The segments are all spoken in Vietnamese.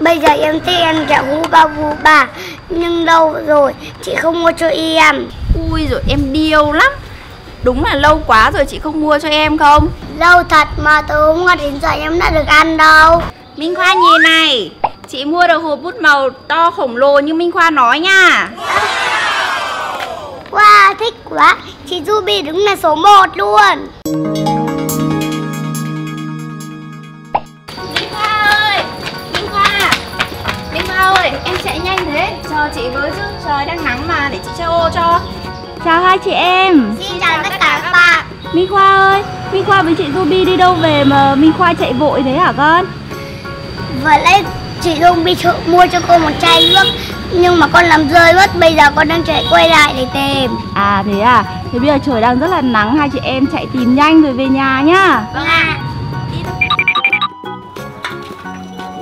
Bây giờ em thích ăn kẹo hu ba vu ba Nhưng lâu rồi chị không mua cho em Ui rồi em điêu lắm. Đúng là lâu quá rồi chị không mua cho em không? Lâu thật mà từ hôm qua đến giờ em đã được ăn đâu. Minh Khoa nhìn này Chị mua được hộp bút màu to khổng lồ như Minh Khoa nói nha. Wow thích quá. Chị Ruby đúng là số 1 luôn chị với chứ Trời đang nắng mà để chị che ô cho. Chào hai chị em. Xin chào tất cả các bạn. Minh Khoa ơi Minh Khoa với chị Ruby đi đâu về mà Minh Khoa chạy vội thế hả con? Vừa nãy chị Ruby chợ mua cho cô một chai nước Nhưng mà con làm rơi mất Bây giờ con đang chạy quay lại để tìm. À thế à? Thế bây giờ trời đang rất là nắng Hai chị em chạy tìm nhanh rồi về nhà nhá. Vâng ạ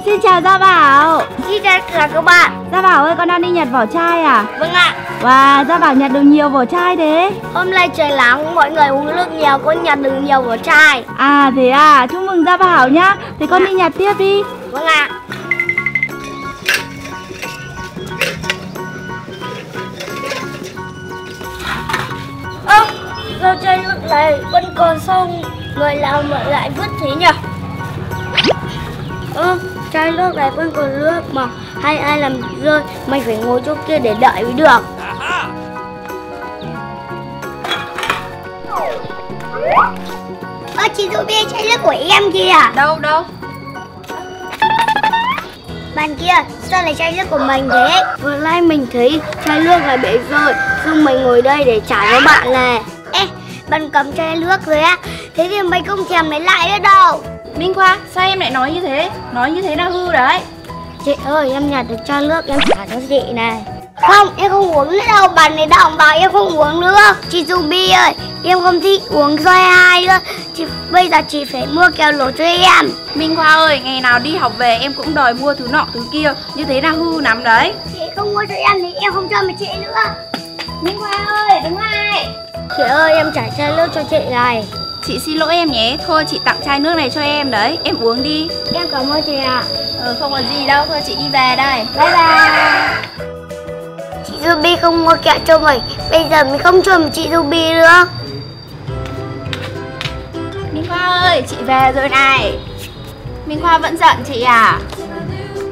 Xin chào Gia Bảo. Xin chào cả các bạn. Gia Bảo ơi con đang đi nhặt vỏ chai à? Vâng ạ. Wow Gia Bảo nhặt được nhiều vỏ chai thế. Hôm nay trời nắng mọi người uống nước nhiều Con nhặt được nhiều vỏ chai. À thế à. Chúc mừng Gia Bảo nhá. Thế con đi nhặt tiếp đi. Vâng ạ. Ơ, sao chai nước này vẫn còn xong Người làm lại vứt thế nhỉ? Ơ, chai nước này vẫn còn nước mà Hay ai làm rơi Mày phải ngồi chỗ kia để đợi mới được. Ơ, chị Ruby chai nước của em kìa Đâu đâu? Bạn kia, sao lại chai nước của mình thế? Vừa nay mình thấy chai nước lại bị rơi Xong mình ngồi đây để trả cho bạn này Ê, bạn cầm chai nước rồi á Thế thì mình không thèm lấy lại nữa đâu Minh Khoa sao em lại nói như thế? Nói như thế là hư đấy. Chị ơi, em nhặt được chai nước em trả cho chị này. Không, em không uống nữa đâu Bạn này động vào em không uống nữa. Chị Ruby ơi, em không thích uống roi hai nữa. Chị, Bây giờ chị phải mua kẹo lỗ cho em. Minh Khoa ơi ngày nào đi học về em cũng đòi mua thứ nọ thứ kia. Như thế là hư lắm đấy. Chị không mua cho em thì em không cho mà chị nữa. Minh Khoa ơi đứng lại Chị ơi, em trả chai nước cho chị này Chị xin lỗi em nhé. Thôi chị tặng chai nước này cho em. Đấy Em uống đi. Em cảm ơn chị ạ. Ờ không có gì đâu. Thôi chị đi về đây. Bye bye. Chị Ruby không mua kẹo cho mình Bây giờ mình không cho mình chị Ruby nữa. Minh Khoa ơi chị về rồi này. Minh Khoa vẫn giận chị à?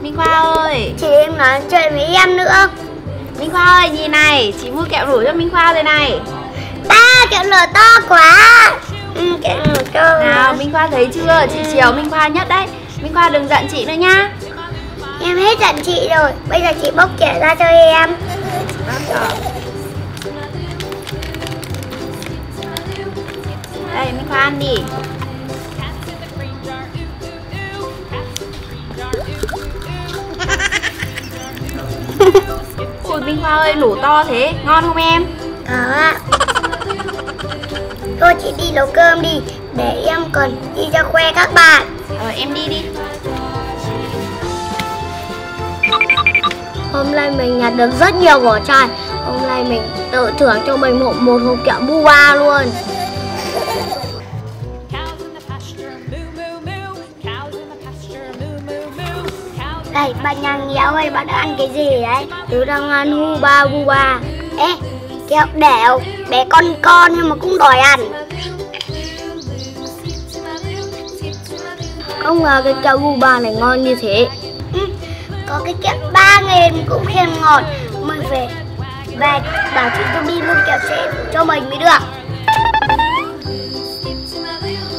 Minh Khoa ơi. Chị em nói chuyện với em nữa. Minh Khoa ơi nhìn này. Chị mua kẹo rủ cho Minh Khoa rồi này. Ba kẹo lửa to quá ừ, Kẹo lửa to Nào Minh Khoa thấy chưa? Chị chiều Minh Khoa nhất đấy. Minh Khoa đừng giận chị nữa nhá. Em hết giận chị rồi. Bây giờ chị bóc kẹo ra cho em. Đây Minh Khoa ăn đi. Ui Minh Khoa ơi lủ to thế. Ngon không em? Đó ạ Thôi chị đi nấu cơm đi Để em còn đi ra khoe các bạn. Ờ em đi đi. Hôm nay mình nhặt được rất nhiều vỏ chai. Hôm nay mình tự thưởng cho mình một, một hộp kẹo bu ba luôn Đây, bạn nhà nghèo ơi, bạn đang ăn cái gì đấy? Tớ đang ăn hu ba bu ba Ê, kẹo đẻo, bé con con nhưng mà cũng đòi ăn. Không ngờ cái kẹo bu ba này ngon như thế. Ừ, Có cái kẹo ba nghìn cũng khen ngon. Mình phải về bảo chị Tobi mua kẹo sẽ cho mình mới được.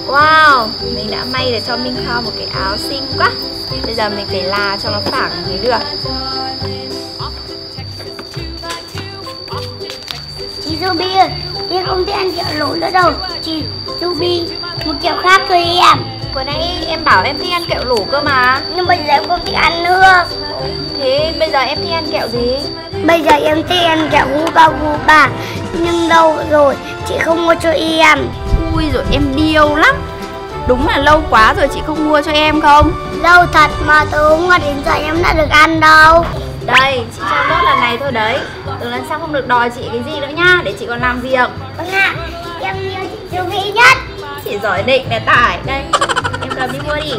Wow Mình đã may được cho Minh Khoa một cái áo xinh quá. Bây giờ mình phải là cho nó phẳng mới được Chị Ruby ơi, em không thích ăn kẹo lỗ nữa đâu. Chị Ruby, một kẹo khác cho em. Vừa nãy em bảo em thích ăn kẹo lủ cơ mà. Nhưng bây giờ em không thích ăn nữa. Thế bây giờ em thích ăn kẹo gì? Bây giờ em thích ăn kẹo hu ba hu ba Nhưng lâu rồi, chị không mua cho em. Ui rồi em điêu lắm. Đúng là lâu quá rồi chị không mua cho em không? Lâu thật mà từ hôm qua đến giờ em đã được ăn đâu đây, chị cho nốt lần này thôi đấy. Từ lần sau không được đòi chị cái gì nữa nha Để chị còn làm việc. Vâng ạ, em yêu chị Chu Mỹ nhất. Chị giỏi định mẹ tải. Đây, em cầm đi mua đi.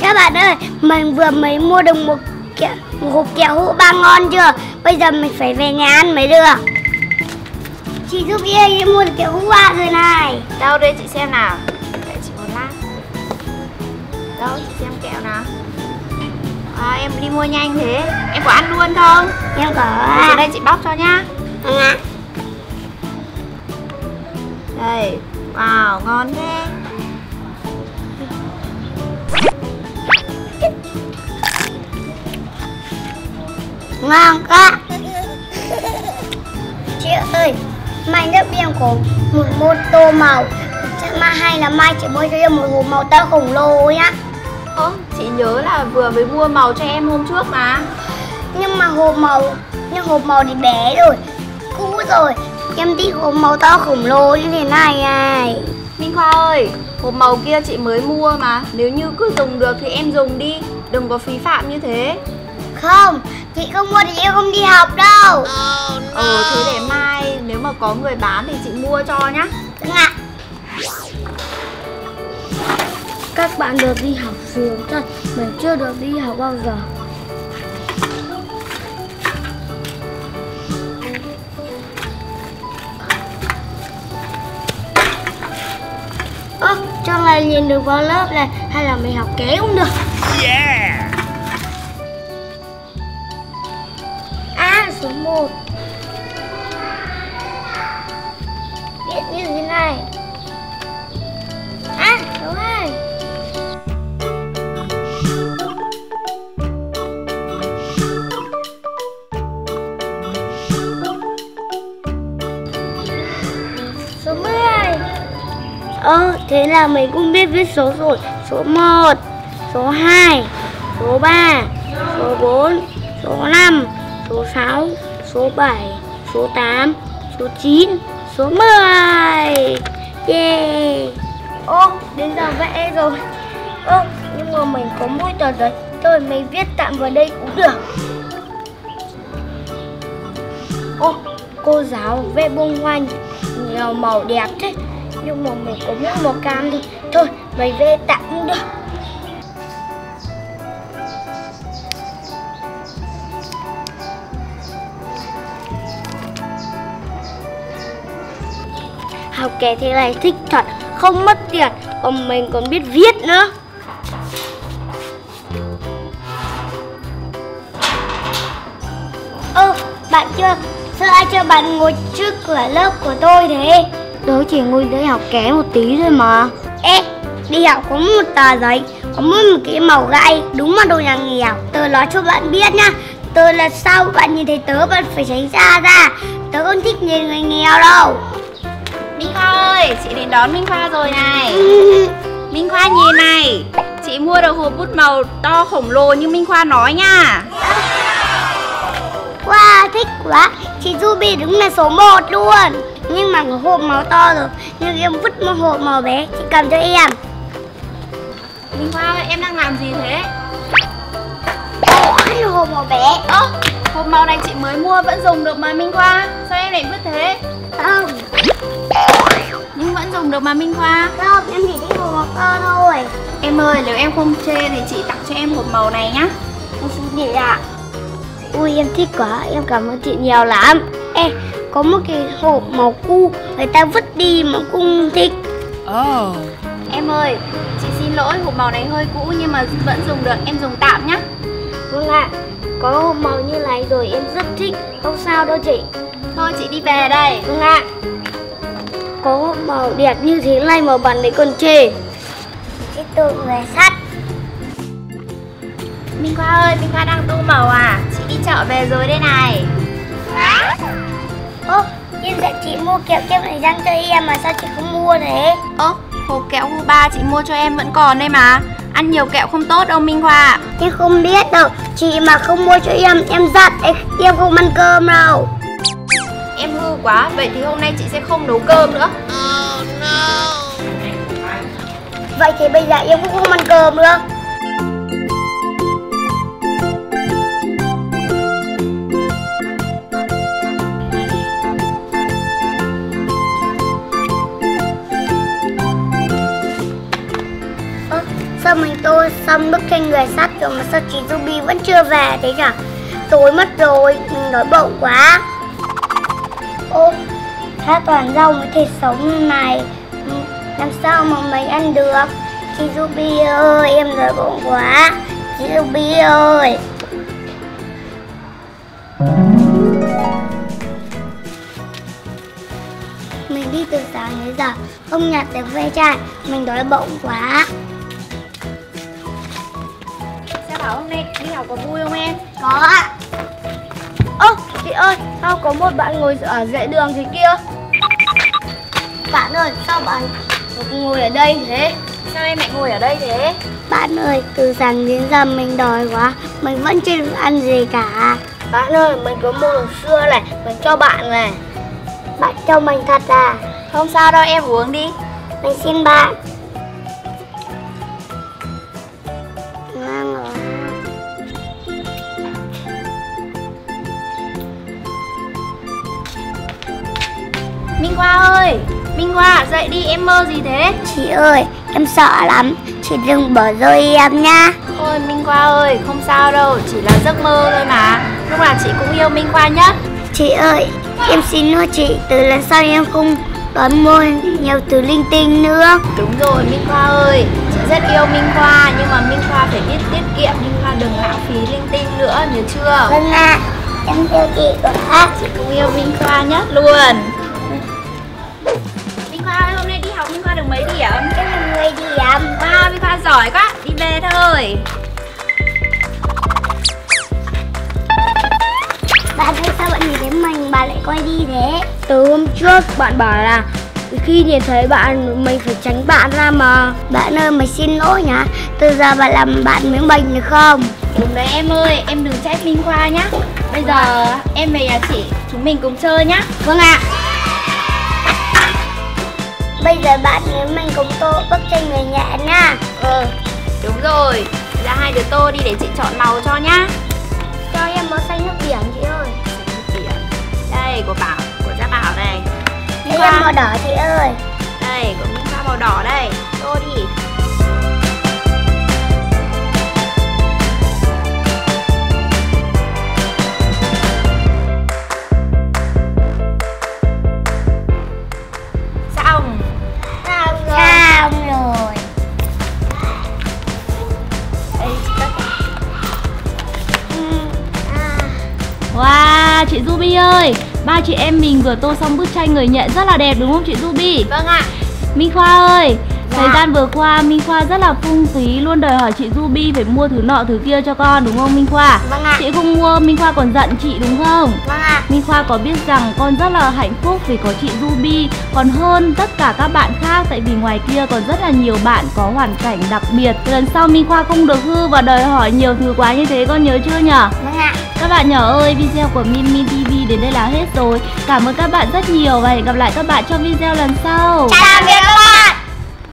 Các bạn ơi, mình vừa mới mua được một một hộp kẹo hũ ba ngon chưa? Bây giờ mình phải về nhà ăn mới được. Chị giúp em mua được kẹo hũ ba rồi này. Đâu đây chị xem nào. Đâu chị xem kẹo nào À em đi mua nhanh thế Em có ăn luôn không? Em có à. đây chị bóc cho nhá ạ. Đây Wow ngon thế Ngon quá. Chị ơi, mai lớp em có một mô tô màu. Chắc mai hay là mai chị mua cho em một hộp màu to khổng lồ nhá. Ơ chị nhớ là vừa mới mua màu cho em hôm trước mà Nhưng mà hộp màu, nhưng hộp màu thì bé rồi, cũ rồi. Em thích hộp màu to khổng lồ như thế này này. Minh Khoa ơi Hộp màu kia chị mới mua mà Nếu như cứ dùng được thì em dùng đi Đừng có phí phạm như thế Không, chị không mua thì em không đi học đâu. Ờ thế để mai nếu mà có người bán thì chị mua cho nhá Vâng ạ. Các bạn được đi học sớm thôi, mình chưa được đi học bao giờ. Ơ, cho ngày nhìn được vào lớp này hay là mình học ké cũng được. Yeah! À, số 1 Viết như thế này Ơ, Ờ, thế là mình cũng biết viết số rồi Số 1 Số 2 Số 3 Số 4 Số 5 Số 6 Số 7 Số 8 Số 9 Số 10 Yeah Ô, đến giờ vẽ rồi. Ô, nhưng mà mình có mỗi tờ giấy Thôi mình viết tạm vào đây cũng được. Ô, cô giáo vẽ bông hoa nhiều màu đẹp thế. Nhưng mà mình có mỗi màu cam đi Thôi, mày về tạm cũng được Học kẻ thế này thích thật Không mất tiền Còn mình còn biết viết nữa. Ơ bạn chưa Sao ai cho bạn ngồi trước cửa lớp của tôi thế? Tớ chỉ ngồi đấy học ké một tí thôi mà. Ê Đi học có một tờ giấy Có mỗi một cái màu gay Đúng là đồ nhà nghèo Tớ nói cho bạn biết nhá Tớ là sao bạn nhìn thấy tớ bạn phải tránh xa ra. Tớ không thích nhìn người nghèo đâu. Minh Khoa ơi chị đến đón Minh Khoa rồi này. Minh Khoa nhìn này Chị mua được hộp bút màu to khổng lồ như Minh Khoa nói nha. Wow, thích quá Chị Ruby đúng là số 1 luôn Nhưng mà có hộp màu to rồi Nhưng em vứt một hộp màu bé Chị cầm cho em. Minh Khoa ơi em đang làm gì thế? Cái hộp màu bé. Ơ hộp màu này chị mới mua vẫn dùng được mà Minh Khoa. Sao em lại vứt thế? Không, Nhưng vẫn dùng được mà Minh Khoa. Không, em chỉ thích hộp màu to thôi. Em ơi nếu em không chê thì chị tặng cho em hộp màu này nhá. Em xin chị ạ. Ui em thích quá, em cảm ơn chị nhiều lắm. Ê, có một cái hộp màu cu Người ta vứt đi mà cũng thích. Oh. Em ơi chị xin lỗi hộp màu này hơi cũ nhưng mà vẫn dùng được em dùng tạm nhá. Vâng ạ Có hộp màu như này rồi em rất thích Không sao đâu chị. Thôi chị đi về đây. Vâng ạ. Có hộp màu đẹp như thế này mà bạn ấy còn chê. Chị tự về sắt. Minh Khoa ơi Minh Khoa đang tô màu à? Chị đi chợ về rồi đây này Ô, em dạy chị mua kẹo kem đánh răng cho em mà sao chị không mua thế? Ơ hộp kẹo Huba chị mua cho em vẫn còn đây mà. Ăn nhiều kẹo không tốt đâu Minh Khoa Em không biết đâu, chị mà không mua cho em, em giặt, em, em không ăn cơm đâu. Em hư quá Vậy thì hôm nay chị sẽ không nấu cơm nữa. Vậy thì bây giờ em cũng không ăn cơm nữa tô xong bức tranh người sắt rồi mà sao chị Ruby vẫn chưa về thế nhở? Tối mất rồi, ừ, mình đói bụng quá. Ô, hát toàn rau với thịt sống như này ừ, Làm sao mà mình ăn được? Chị Ruby ơi, em đói bụng quá. Chị Ruby ơi. Mình đi từ sáng đến giờ Không nhặt được ve chai Mình đói bụng quá. Hôm nay đi học có vui không em? Có ạ Ơ, chị ơi, sao có một bạn ngồi ở dãy đường thế kia? Bạn ơi, sao bạn ngồi ở đây thế? Sao em lại ngồi ở đây thế? Bạn ơi, từ sáng đến giờ mình đói quá Mình vẫn chưa được ăn gì cả Bạn ơi, mình có mua đồ xưa này Mình cho bạn này Bạn cho mình thật à Không sao đâu em uống đi Mình xin bạn Minh Khoa ơi. Minh Khoa dậy đi em mơ gì thế? Chị ơi, em sợ lắm. Chị đừng bỏ rơi em nha. Ôi Minh Khoa ơi không sao đâu. Chỉ là giấc mơ thôi mà. Lúc nào chị cũng yêu Minh Khoa nhất. Chị ơi, em xin lỗi chị. Từ lần sau em không đón mua nhiều thứ linh tinh nữa. Đúng rồi Minh Khoa ơi. Chị rất yêu Minh Khoa Nhưng mà Minh Khoa phải biết tiết kiệm. Minh Khoa đừng lãng phí linh tinh nữa nhớ chưa? Vâng ạ, em yêu chị quá. Chị cũng yêu Minh Khoa nhất luôn được mấy điểm? Em là người điểm Wow Khoa giỏi quá Đi về thôi. Bạn ơi sao bạn nhìn thấy mình bạn lại quay đi thế? Từ hôm trước bạn bảo là khi nhìn thấy bạn mình phải tránh bạn ra mà. Bạn ơi mình xin lỗi nhá. Từ giờ bạn làm bạn với mình được không? Đúng đấy em ơi Em đừng trách Minh Khoa nhá. Bây giờ em về nhà chị Chúng mình cùng chơi nhá. Vâng ạ Bây giờ bạn với mình cùng tô bức tranh người nhẹ nha. Ừ Đúng rồi. Giờ hai đứa tô đi để chị chọn màu cho nhá. Cho em màu xanh nước biển chị ơi. Điểm. Đây của Bảo Của Gia Bảo này. Em màu đỏ chị ơi. Đây của Minh Khoa màu đỏ đây. Tô đi ơi. Ba chị em mình vừa tô xong bức tranh người nhận rất là đẹp đúng không chị Ruby? Vâng ạ. Minh Khoa ơi Dạ. Thời gian vừa qua Minh Khoa rất là phung phí Luôn đòi hỏi chị Ruby phải mua thứ nọ thứ kia cho con đúng không Minh Khoa? Vâng ạ. Chị không mua Minh Khoa còn giận chị đúng không? Vâng ạ. Minh Khoa có biết rằng con rất là hạnh phúc vì có chị Ruby. Còn hơn tất cả các bạn khác tại vì ngoài kia còn rất là nhiều bạn có hoàn cảnh đặc biệt. Lần sau Minh Khoa không được hư và đòi hỏi nhiều thứ quá như thế con nhớ chưa nhở? Vâng ạ. Các bạn nhỏ ơi, video của Mimi TV đến đây là hết rồi. Cảm ơn các bạn rất nhiều và hẹn gặp lại các bạn trong video lần sau. Chào tạm biệt các bạn